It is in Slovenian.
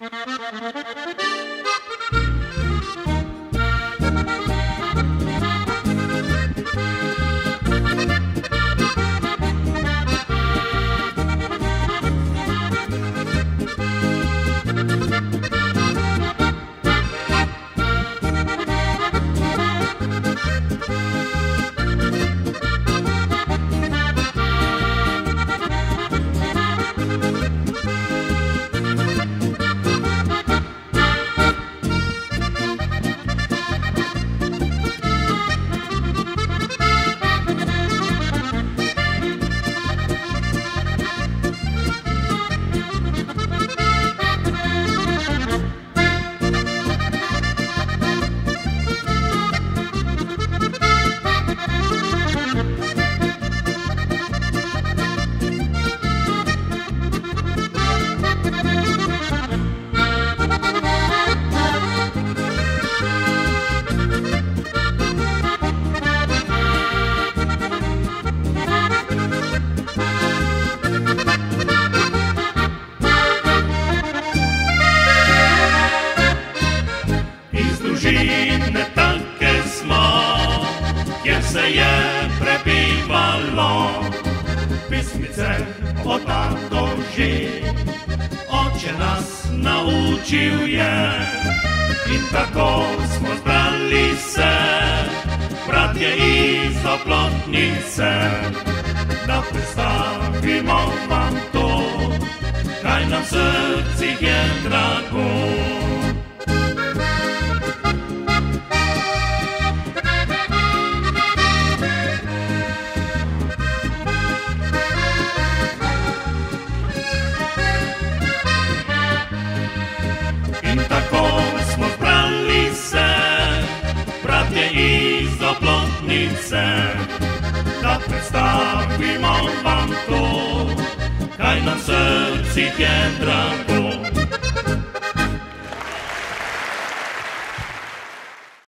Iz družine take smo, kjer se je prebivalo, pismice od do že, oče nas naučil je. In tako smo zbrali se, bratje iz oplotnice, da predstavimo vam to, kaj nam v srcih je oplotnice, da predstavimo vam to, kaj nam v srcih je drago.